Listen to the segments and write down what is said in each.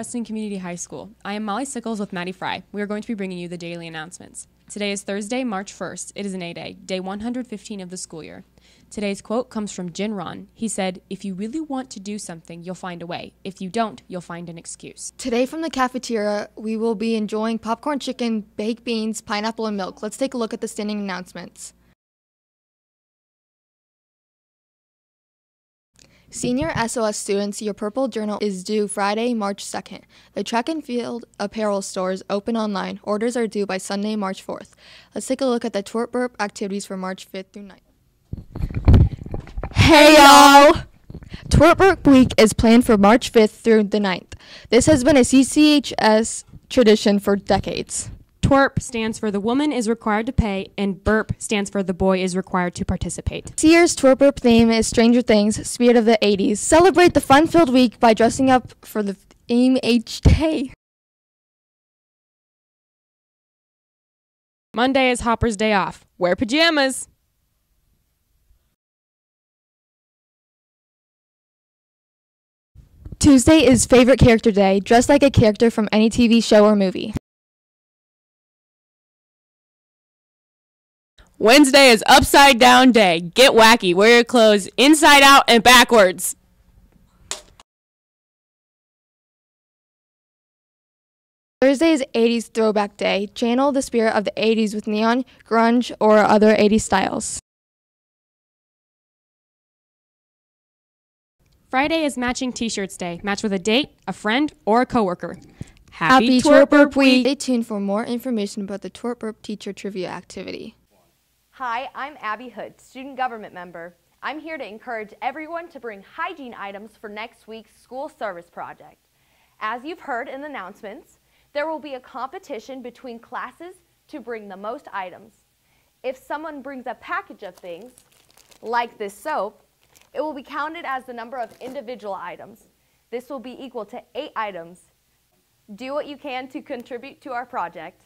Creston Community High School. I am Molly Sickles with Maddie Fry. We are going to be bringing you the daily announcements. Today is Thursday, March 1st. It is an A day, day 115 of the school year. Today's quote comes from Jim Rohn. He said, If you really want to do something, you'll find a way. If you don't, you'll find an excuse. Today from the cafeteria, we will be enjoying popcorn chicken, baked beans, pineapple, and milk. Let's take a look at the standing announcements. Senior SOS students, your purple journal is due Friday, March 2nd. The track and field apparel stores open online. Orders are due by Sunday, March 4th. Let's take a look at the twerp burp activities for March 5th through 9th. Hey y'all! Twerp burp week is planned for March 5th through the 9th. This has been a CCHS tradition for decades. Twerp stands for the woman is required to pay, and burp stands for the boy is required to participate. This year's Twerp Burp theme is Stranger Things, Spirit of the 80s. Celebrate the fun filled week by dressing up for the theme each day. Monday is Hopper's day off. Wear pajamas. Tuesday is favorite character day. Dress like a character from any TV show or movie. Wednesday is upside down day. Get wacky. Wear your clothes inside out and backwards. Thursday is 80s throwback day. Channel the spirit of the 80s with neon, grunge, or other 80s styles. Friday is matching t-shirts day. Match with a date, a friend, or a coworker. Happy, Twerp Burp Week! Stay tuned for more information about the Twerp Burp teacher trivia activity. Hi, I'm Abby Hood, student government member. I'm here to encourage everyone to bring hygiene items for next week's school service project. As you've heard in the announcements, there will be a competition between classes to bring the most items. If someone brings a package of things, like this soap, it will be counted as the number of individual items. This will be equal to eight items. Do what you can to contribute to our project.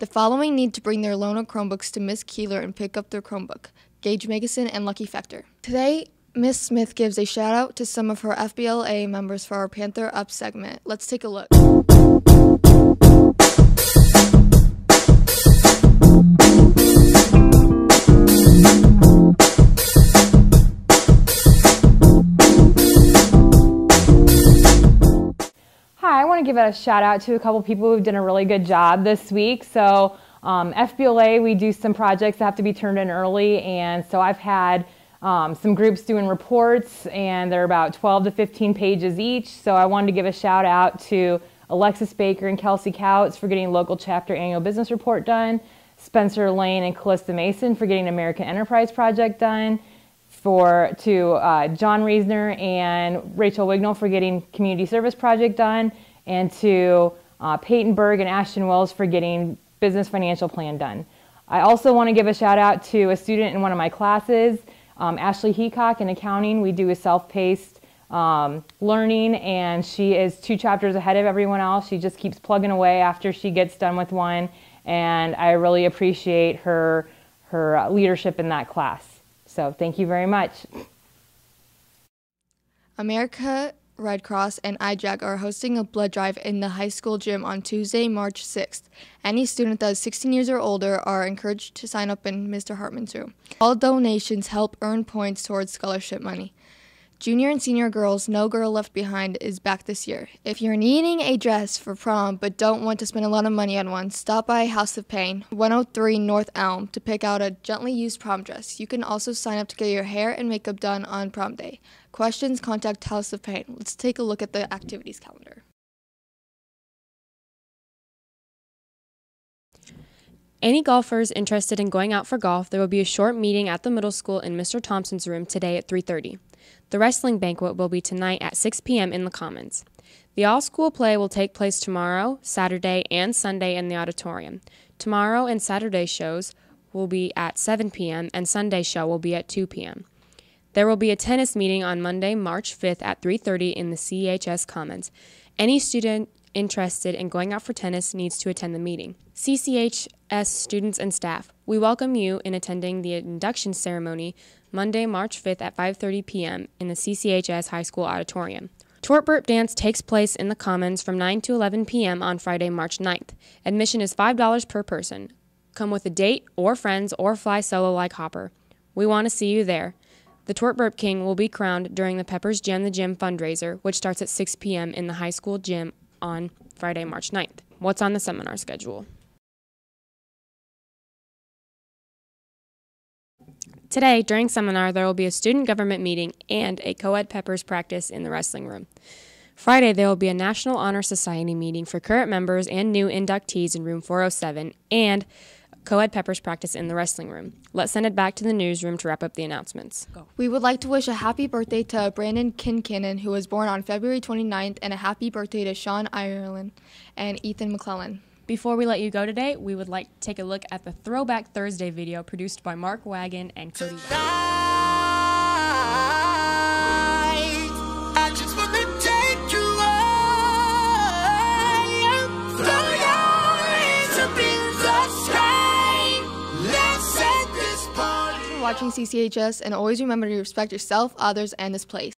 The following need to bring their Lona Chromebooks to Ms. Keeler and pick up their Chromebook Gage Magasin and Lucky Factor. Today, Ms. Smith gives a shout out to some of her FBLA members for our Panther Up segment. Let's take a look. Give a shout out to a couple people who've done a really good job this week. So, um, FBLA, we do some projects that have to be turned in early, and so I've had um, some groups doing reports, and they're about 12 to 15 pages each. So, I wanted to give a shout out to Alexis Baker and Kelsey Couts for getting local chapter annual business report done, Spencer Lane and Callista Mason for getting American Enterprise Project done, for to uh, John Reesner and Rachel Wignall for getting community service project done, and to uh, Peyton Berg and Ashton Wells for getting business financial plan done. I also want to give a shout out to a student in one of my classes, um, Ashley Heacock in accounting. We do a self-paced um, learning, and she is two chapters ahead of everyone else. She just keeps plugging away after she gets done with one, and I really appreciate her her uh, leadership in that class. So thank you very much. America Red Cross and IJAG are hosting a blood drive in the high school gym on Tuesday, March 6th. Any student that is 16 years or older are encouraged to sign up in Mr. Hartman's room. All donations help earn points towards scholarship money. Junior and senior girls No Girl Left Behind is back this year. If you're needing a dress for prom but don't want to spend a lot of money on one, stop by House of Pain, 103 North Elm, to pick out a gently used prom dress. You can also sign up to get your hair and makeup done on prom day. Questions, contact House of Pain. Let's take a look at the activities calendar. Any golfers interested in going out for golf, there will be a short meeting at the middle school in Mr. Thompson's room today at 3:30. The wrestling banquet will be tonight at 6 p.m. in the Commons. The all school play will take place tomorrow, Saturday, and Sunday in the auditorium. Tomorrow and Saturday shows will be at 7 p.m., and Sunday show will be at 2 p.m. There will be a tennis meeting on Monday, March 5th at 3:30 in the CHS Commons. Any student interested in going out for tennis needs to attend the meeting. CCHS students and staff, we welcome you in attending the induction ceremony Monday, March 5th at 5:30 p.m. in the CCHS High School auditorium. Twerp Burp Dance takes place in the Commons from 9 to 11 p.m. on Friday, March 9th. Admission is $5 per person. Come with a date or friends or fly solo like Hopper. We want to see you there. The Twerp Burp King will be crowned during the Peppers Jam the Gym fundraiser, which starts at 6 p.m. in the high school gym on Friday, March 9th. What's on the seminar schedule? Today, during seminar, there will be a student government meeting and a co ed peppers practice in the wrestling room. Friday, there will be a National Honor Society meeting for current members and new inductees in room 407 and co-ed peppers practice in the wrestling room. Let's send it back to the newsroom to wrap up the announcements. Go. We would like to wish a happy birthday to Brandon Kinkinnon, who was born on February 29th, and a happy birthday to Sean Ireland and Ethan McClellan. Before we let you go today, we would like to take a look at the Throwback Thursday video produced by Mark Wagon and Cody watching CCHS and always remember to respect yourself, others, and this place.